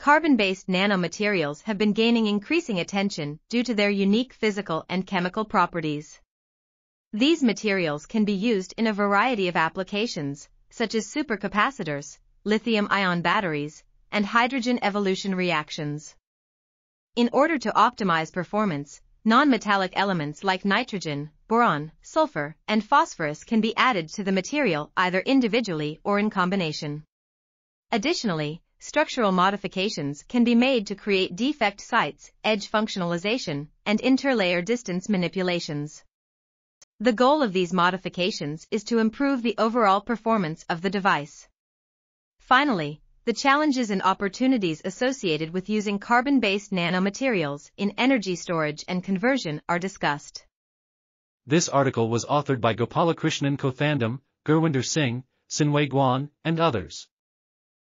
carbon-based nanomaterials have been gaining increasing attention due to their unique physical and chemical properties. These materials can be used in a variety of applications, such as supercapacitors, lithium-ion batteries, and hydrogen evolution reactions. In order to optimize performance, non-metallic elements like nitrogen, boron, sulfur, and phosphorus can be added to the material either individually or in combination. Additionally, structural modifications can be made to create defect sites, edge functionalization, and interlayer distance manipulations. The goal of these modifications is to improve the overall performance of the device. Finally, the challenges and opportunities associated with using carbon-based nanomaterials in energy storage and conversion are discussed. This article was authored by Gopalakrishnan Kothandam, Gurwinder Singh, Xinwei Guan, and others.